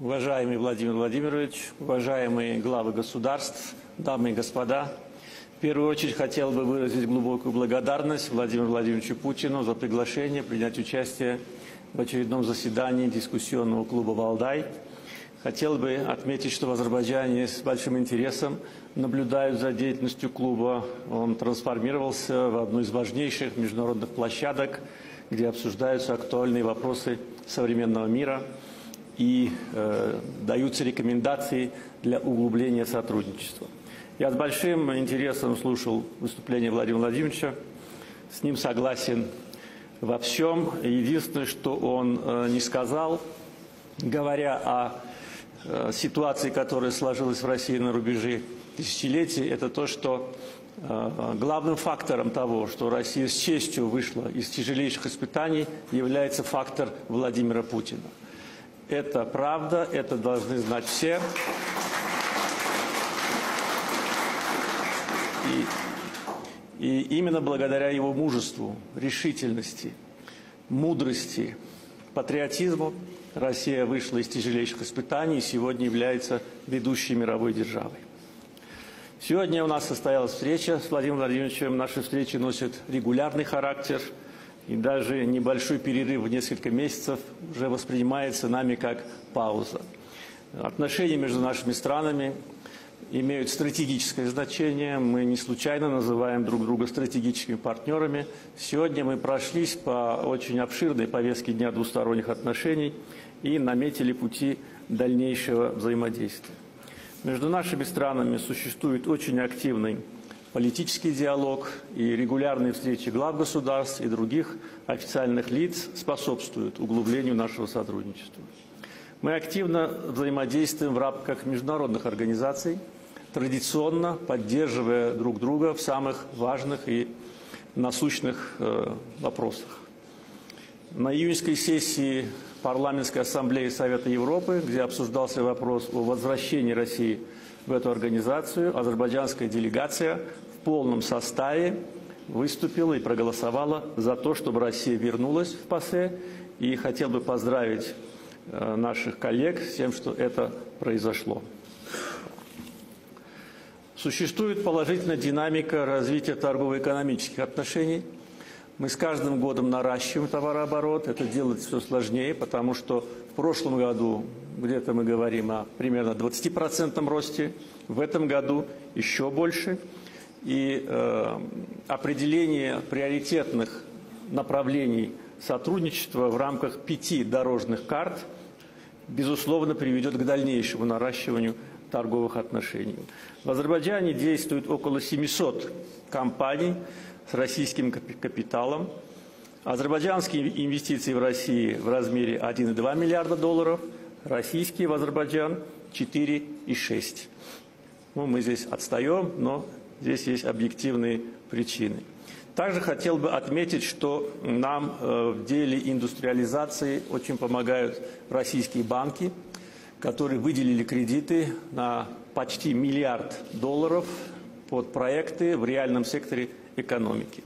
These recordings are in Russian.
Уважаемый Владимир Владимирович, уважаемые главы государств, дамы и господа, в первую очередь хотел бы выразить глубокую благодарность Владимиру Владимировичу Путину за приглашение принять участие в очередном заседании дискуссионного клуба «Валдай». Хотел бы отметить, что в Азербайджане с большим интересом наблюдают за деятельностью клуба. Он трансформировался в одну из важнейших международных площадок, где обсуждаются актуальные вопросы современного мира – и э, даются рекомендации для углубления сотрудничества. Я с большим интересом слушал выступление Владимира Владимировича, с ним согласен во всем. Единственное, что он э, не сказал, говоря о э, ситуации, которая сложилась в России на рубеже тысячелетий, это то, что э, главным фактором того, что Россия с честью вышла из тяжелейших испытаний, является фактор Владимира Путина. Это правда, это должны знать все. И, и именно благодаря его мужеству, решительности, мудрости, патриотизму Россия вышла из тяжелейших испытаний и сегодня является ведущей мировой державой. Сегодня у нас состоялась встреча с Владимиром Владимировичем. Наши встречи носят регулярный характер – и даже небольшой перерыв в несколько месяцев уже воспринимается нами как пауза. Отношения между нашими странами имеют стратегическое значение. Мы не случайно называем друг друга стратегическими партнерами. Сегодня мы прошлись по очень обширной повестке Дня двусторонних отношений и наметили пути дальнейшего взаимодействия. Между нашими странами существует очень активный политический диалог и регулярные встречи глав государств и других официальных лиц способствуют углублению нашего сотрудничества. Мы активно взаимодействуем в рамках международных организаций, традиционно поддерживая друг друга в самых важных и насущных э, вопросах. На июньской сессии Парламентской ассамблеи Совета Европы, где обсуждался вопрос о возвращении России в эту организацию, азербайджанская делегация полном составе выступила и проголосовала за то, чтобы Россия вернулась в ПАСЕ. И хотел бы поздравить э, наших коллег с тем, что это произошло. Существует положительная динамика развития торгово-экономических отношений. Мы с каждым годом наращиваем товарооборот. Это делать все сложнее, потому что в прошлом году где-то мы говорим о примерно 20% росте, в этом году еще больше – и э, определение приоритетных направлений сотрудничества в рамках пяти дорожных карт, безусловно, приведет к дальнейшему наращиванию торговых отношений. В Азербайджане действует около 700 компаний с российским капиталом. Азербайджанские инвестиции в России в размере 1,2 миллиарда долларов, российские в Азербайджан 4,6. Ну, мы здесь отстаем, но Здесь есть объективные причины. Также хотел бы отметить, что нам э, в деле индустриализации очень помогают российские банки, которые выделили кредиты на почти миллиард долларов под проекты в реальном секторе экономики.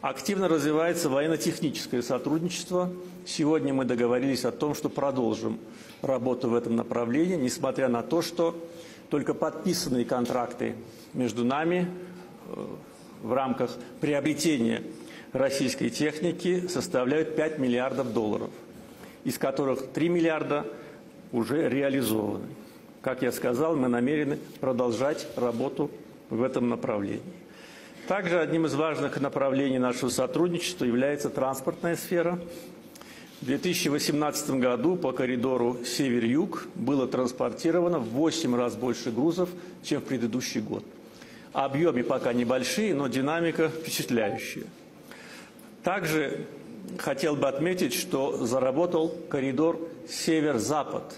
Активно развивается военно-техническое сотрудничество. Сегодня мы договорились о том, что продолжим работу в этом направлении, несмотря на то, что только подписанные контракты между нами э, в рамках приобретения российской техники составляют 5 миллиардов долларов, из которых 3 миллиарда уже реализованы. Как я сказал, мы намерены продолжать работу в этом направлении. Также одним из важных направлений нашего сотрудничества является транспортная сфера. В 2018 году по коридору север-юг было транспортировано в 8 раз больше грузов, чем в предыдущий год. Объемы пока небольшие, но динамика впечатляющая. Также хотел бы отметить, что заработал коридор север-запад.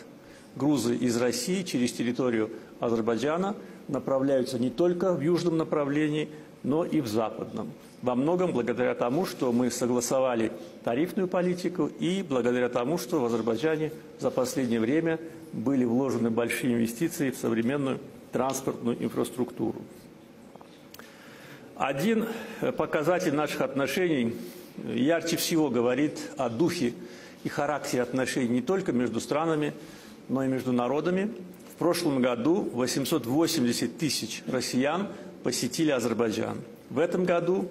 Грузы из России через территорию Азербайджана направляются не только в южном направлении, но и в западном во многом благодаря тому, что мы согласовали тарифную политику и благодаря тому, что в Азербайджане за последнее время были вложены большие инвестиции в современную транспортную инфраструктуру. Один показатель наших отношений ярче всего говорит о духе и характере отношений не только между странами, но и между народами. В прошлом году 880 тысяч россиян посетили Азербайджан. В этом году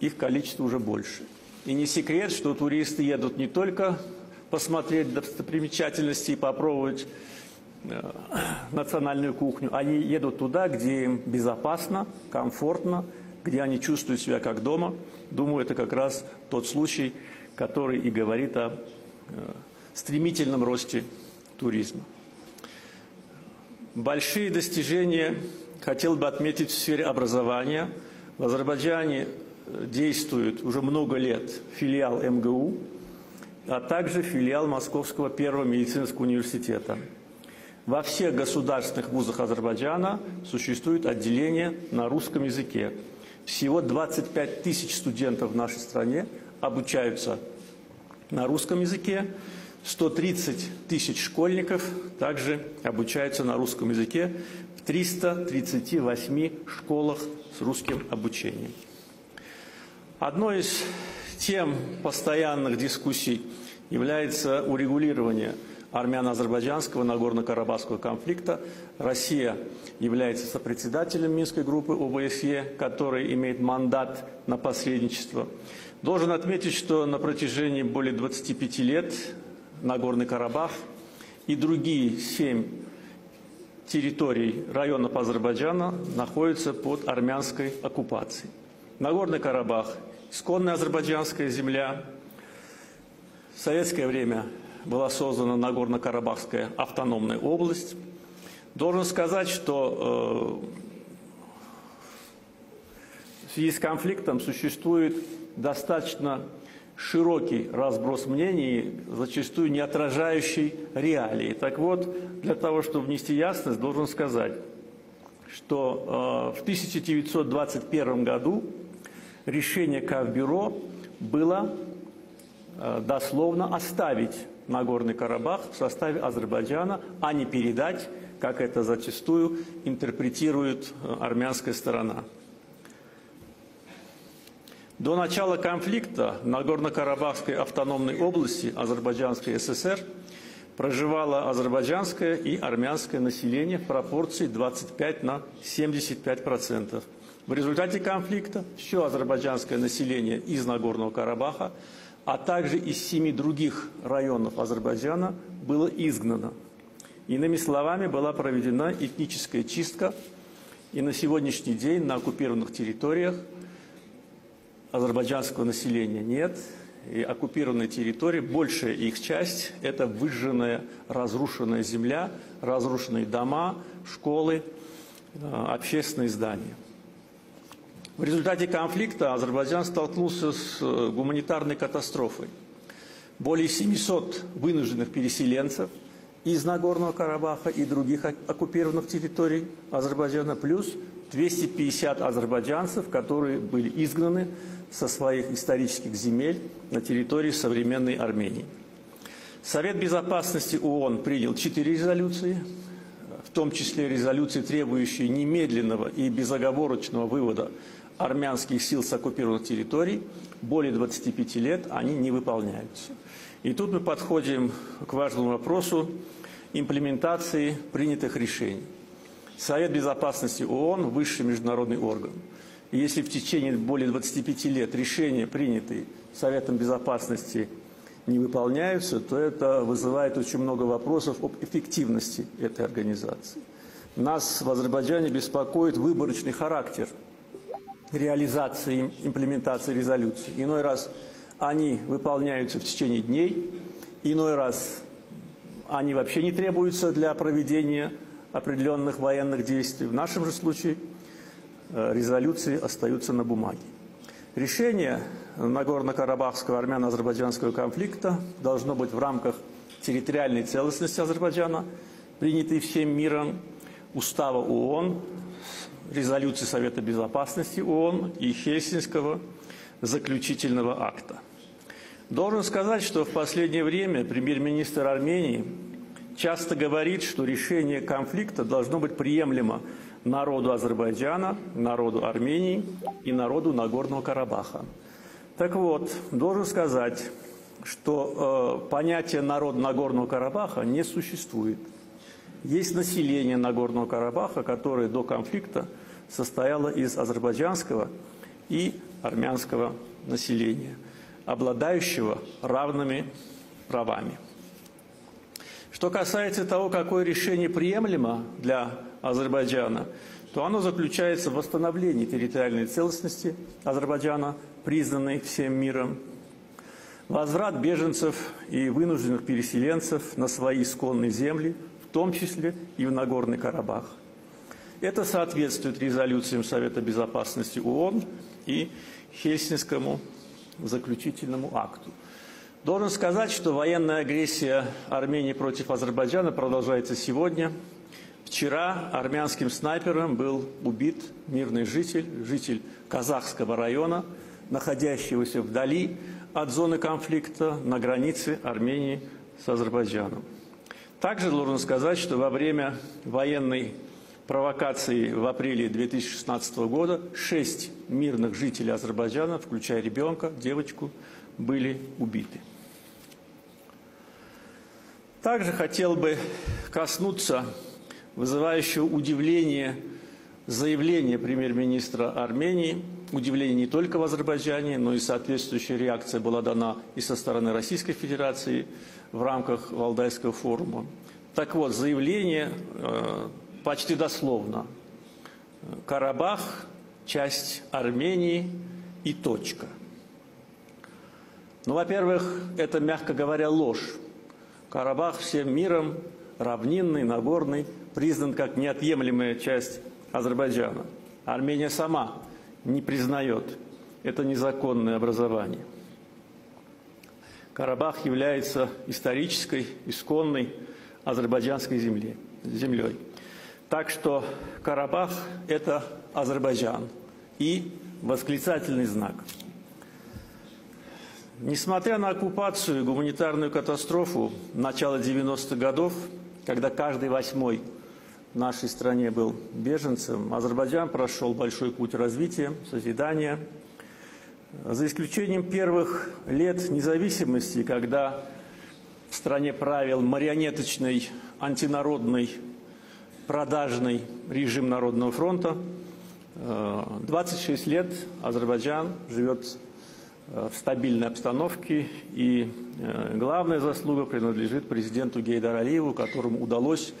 их количество уже больше. И не секрет, что туристы едут не только посмотреть достопримечательности и попробовать э, национальную кухню, они едут туда, где им безопасно, комфортно, где они чувствуют себя как дома. Думаю, это как раз тот случай, который и говорит о э, стремительном росте туризма. Большие достижения хотел бы отметить в сфере образования. В Азербайджане э, действует уже много лет филиал МГУ, а также филиал Московского первого медицинского университета. Во всех государственных вузах Азербайджана существует отделение на русском языке. Всего 25 тысяч студентов в нашей стране обучаются на русском языке. 130 тысяч школьников также обучаются на русском языке 338 школах с русским обучением. Одной из тем постоянных дискуссий является урегулирование армяно-азербайджанского Нагорно-Карабахского конфликта. Россия является сопредседателем Минской группы ОБСЕ, который имеет мандат на посредничество. Должен отметить, что на протяжении более 25 лет Нагорный Карабах и другие семь территорий районов Азербайджана находятся под армянской оккупацией. Нагорный Карабах – исконная азербайджанская земля. В советское время была создана Нагорно-Карабахская автономная область. Должен сказать, что э, в связи с конфликтом существует достаточно широкий разброс мнений, зачастую не отражающий реалии. Так вот, для того, чтобы внести ясность, должен сказать, что э, в 1921 году решение Кавбюро было э, дословно оставить Нагорный Карабах в составе Азербайджана, а не передать, как это зачастую интерпретирует э, армянская сторона. До начала конфликта в Нагорно-Карабахской автономной области Азербайджанской ССР проживало азербайджанское и армянское население в пропорции 25 на 75 процентов. В результате конфликта все азербайджанское население из Нагорного Карабаха, а также из семи других районов Азербайджана было изгнано. Иными словами, была проведена этническая чистка, и на сегодняшний день на оккупированных территориях – азербайджанского населения нет. И оккупированные территории, большая их часть – это выжженная, разрушенная земля, разрушенные дома, школы, э, общественные здания. В результате конфликта Азербайджан столкнулся с э, гуманитарной катастрофой. Более 700 вынужденных переселенцев из Нагорного Карабаха и других оккупированных территорий Азербайджана, плюс 250 азербайджанцев, которые были изгнаны со своих исторических земель на территории современной Армении. Совет Безопасности ООН принял четыре резолюции, в том числе резолюции, требующие немедленного и безоговорочного вывода армянских сил с оккупированных территорий. Более 25 лет они не выполняются. И тут мы подходим к важному вопросу имплементации принятых решений. Совет Безопасности ООН – высший международный орган – и если в течение более 25 лет решения, принятые Советом Безопасности, не выполняются, то это вызывает очень много вопросов об эффективности этой организации. Нас в Азербайджане беспокоит выборочный характер реализации, имплементации резолюций. Иной раз они выполняются в течение дней, иной раз они вообще не требуются для проведения определенных военных действий. В нашем же случае – Э, резолюции остаются на бумаге. Решение Нагорно-Карабахского армяно-азербайджанского конфликта должно быть в рамках территориальной целостности Азербайджана, принятой всем миром, устава ООН, резолюции Совета Безопасности ООН и Хельсинского заключительного акта. Должен сказать, что в последнее время премьер-министр Армении часто говорит, что решение конфликта должно быть приемлемо народу Азербайджана, народу Армении и народу Нагорного Карабаха. Так вот, должен сказать, что э, понятие народ Нагорного Карабаха не существует. Есть население Нагорного Карабаха, которое до конфликта состояло из азербайджанского и армянского населения, обладающего равными правами. Что касается того, какое решение приемлемо для Азербайджана, то оно заключается в восстановлении территориальной целостности Азербайджана, признанной всем миром, возврат беженцев и вынужденных переселенцев на свои исконные земли, в том числе и в Нагорный Карабах. Это соответствует резолюциям Совета Безопасности ООН и Хельсинскому заключительному акту. Должен сказать, что военная агрессия Армении против Азербайджана продолжается сегодня. Вчера армянским снайпером был убит мирный житель, житель Казахского района, находящегося вдали от зоны конфликта на границе Армении с Азербайджаном. Также должен сказать, что во время военной провокации в апреле 2016 года шесть мирных жителей Азербайджана, включая ребенка, девочку, были убиты. Также хотел бы коснуться вызывающего удивление заявления премьер-министра Армении – удивление не только в Азербайджане, но и соответствующая реакция была дана и со стороны Российской Федерации в рамках Валдайского форума. Так вот, заявление э, почти дословно. Карабах – часть Армении и точка. Ну, во-первых, это, мягко говоря, ложь. Карабах всем миром, равнинный, Нагорный, признан как неотъемлемая часть Азербайджана. Армения сама не признает это незаконное образование. Карабах является исторической, исконной азербайджанской земле, землей. Так что Карабах – это Азербайджан и восклицательный знак. Несмотря на оккупацию и гуманитарную катастрофу начала 90-х годов, когда каждый восьмой в нашей стране был беженцем, Азербайджан прошел большой путь развития, созидания. За исключением первых лет независимости, когда в стране правил марионеточный, антинародный, продажный режим Народного фронта, 26 лет Азербайджан живет э, в стабильной обстановке, и э, главная заслуга принадлежит президенту Гейдар Алиеву, которому удалось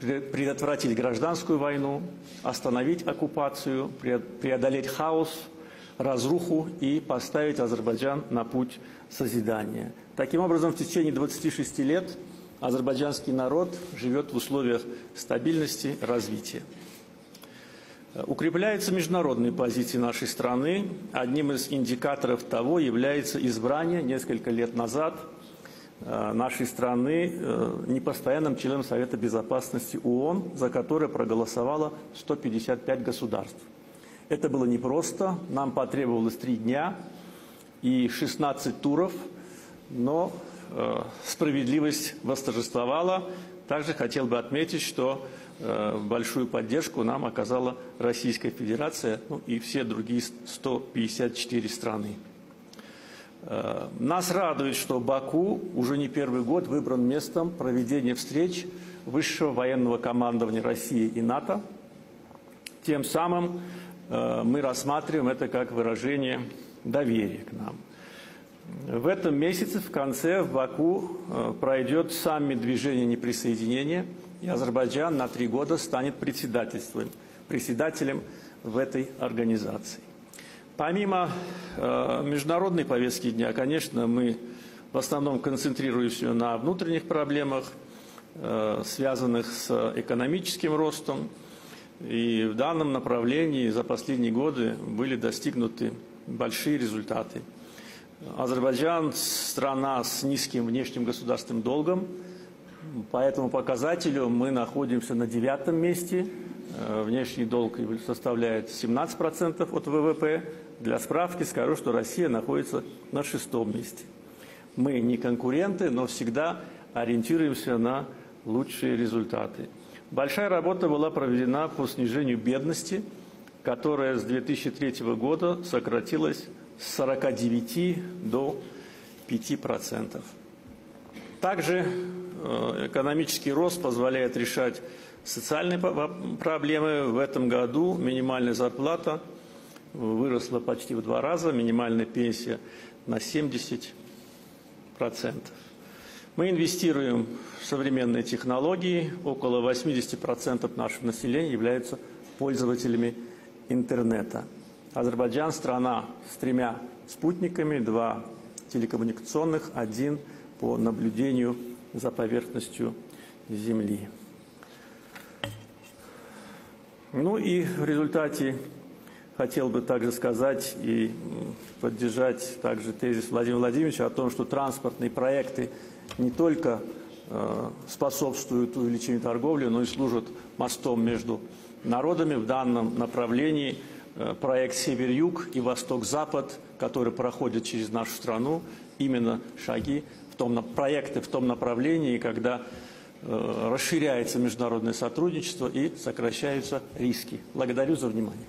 предотвратить гражданскую войну, остановить оккупацию, преодолеть хаос, разруху и поставить Азербайджан на путь созидания. Таким образом, в течение 26 лет азербайджанский народ живет в условиях стабильности, развития. Укрепляются международные позиции нашей страны. Одним из индикаторов того является избрание несколько лет назад – Э, нашей страны э, непостоянным членом Совета Безопасности ООН, за которое проголосовало 155 государств. Это было непросто, нам потребовалось три дня и 16 туров, но э, справедливость восторжествовала. Также хотел бы отметить, что большую поддержку нам оказала Российская Федерация ну, и все другие 154 страны. Э, нас радует, что Баку уже не первый год выбран местом проведения встреч высшего военного командования России и НАТО. Тем самым э, мы рассматриваем это как выражение доверия к нам. В этом месяце, в конце, в Баку э, пройдет саммит движения неприсоединения, и Азербайджан на три года станет председателем, председателем в этой организации. Помимо э, международной повестки дня, конечно, мы в основном концентрируемся на внутренних проблемах, э, связанных с экономическим ростом. И в данном направлении за последние годы были достигнуты большие результаты. Азербайджан – страна с низким внешним государственным долгом. По этому показателю мы находимся на девятом месте. Э, внешний долг составляет 17% от ВВП, для справки скажу, что Россия находится на шестом месте. Мы не конкуренты, но всегда ориентируемся на лучшие результаты. Большая работа была проведена по снижению бедности, которая с 2003 года сократилась с 49 до 5%. Также экономический рост позволяет решать социальные проблемы. В этом году минимальная зарплата выросла почти в два раза, минимальная пенсия на 70%. Мы инвестируем в современные технологии. Около 80% нашего населения являются пользователями интернета. Азербайджан – страна с тремя спутниками, два телекоммуникационных, один по наблюдению за поверхностью Земли. Ну и в результате хотел бы также сказать и поддержать также тезис Владимира Владимировича о том, что транспортные проекты не только э, способствуют увеличению торговли, но и служат мостом между народами в данном направлении. Э, проект «Север-Юг» и «Восток-Запад», который проходит через нашу страну, именно шаги том, проекты в том направлении, когда э, расширяется международное сотрудничество и сокращаются риски. Благодарю за внимание.